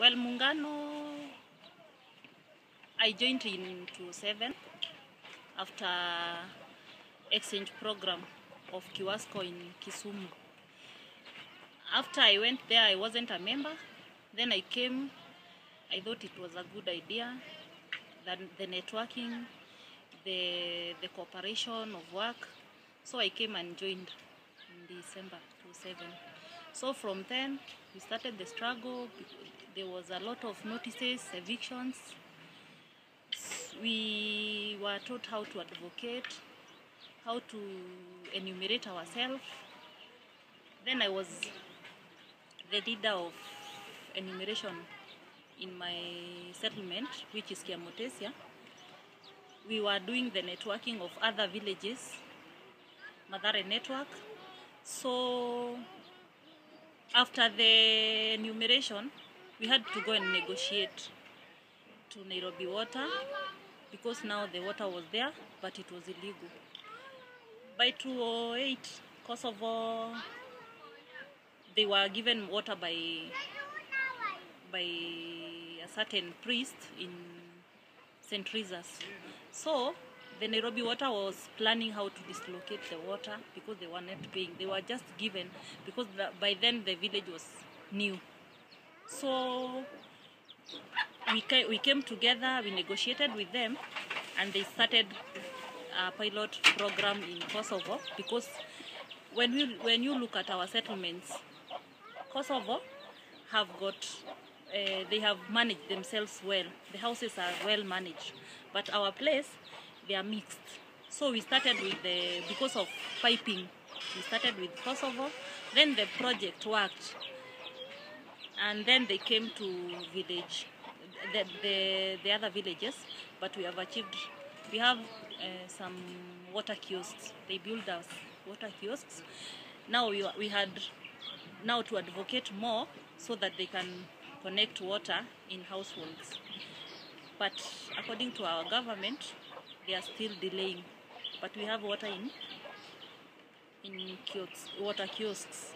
Well, mungano I joined in 2007 after exchange program of Kiwasco in Kisumu. After I went there, I wasn't a member. Then I came, I thought it was a good idea. The, the networking, the, the cooperation of work. So I came and joined in December 2007. So from then, we started the struggle. There was a lot of notices, evictions. We were taught how to advocate, how to enumerate ourselves. Then I was the leader of enumeration in my settlement, which is Kiamutesya. We were doing the networking of other villages, Mathare network. So after the enumeration, we had to go and negotiate to Nairobi Water because now the water was there, but it was illegal. By 2008, Kosovo, uh, they were given water by by a certain priest in St. Teresa's. So the Nairobi Water was planning how to dislocate the water because they were not paying. They were just given because the, by then the village was new. So we, ca- we came together, we negotiated with them, and they started a pilot program in Kosovo because when we when you look at our settlements, Kosovo have got uh, they have managed themselves well. The houses are well managed, but our place they are mixed. So we started with the because of piping. We started with Kosovo, then the project worked, and then they came to village, the the, the other villages. But we have achieved. We have uh, some water kiosks. They build us water kiosks. Now we, we had now to advocate more so that they can connect water in households. But according to our government, they are still delaying. But we have water in in kiosks, water kiosks.